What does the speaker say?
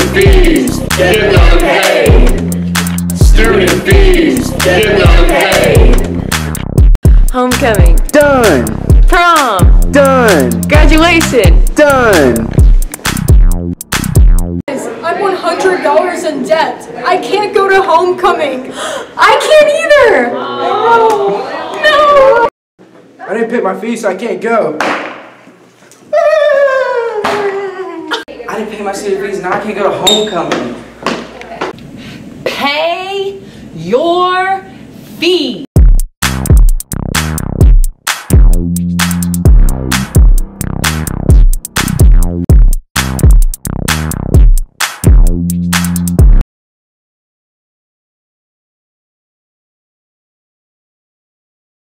fees, getting unpaid. Student fees, getting unpaid. Homecoming, Done! prom, Done! graduation. Done! I'm $100 in debt. I can't go to homecoming. I can't either. No. I didn't pay my fees, so I can't go. I didn't pay my student fees, now I can't go to homecoming. Pay your fee.